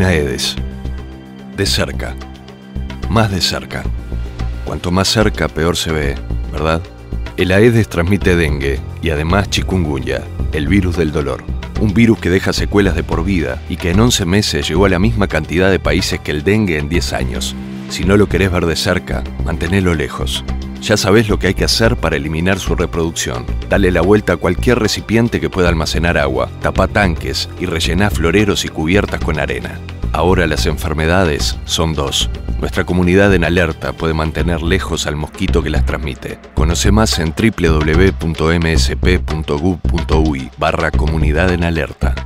Un Aedes. De cerca. Más de cerca. Cuanto más cerca, peor se ve, ¿verdad? El Aedes transmite dengue y además chikungunya, el virus del dolor. Un virus que deja secuelas de por vida y que en 11 meses llegó a la misma cantidad de países que el dengue en 10 años. Si no lo querés ver de cerca, mantenelo lejos. Ya sabés lo que hay que hacer para eliminar su reproducción. Dale la vuelta a cualquier recipiente que pueda almacenar agua, tapa tanques y rellena floreros y cubiertas con arena. Ahora las enfermedades son dos. Nuestra comunidad en alerta puede mantener lejos al mosquito que las transmite. Conoce más en www.msp.gov.uy barra comunidad en alerta.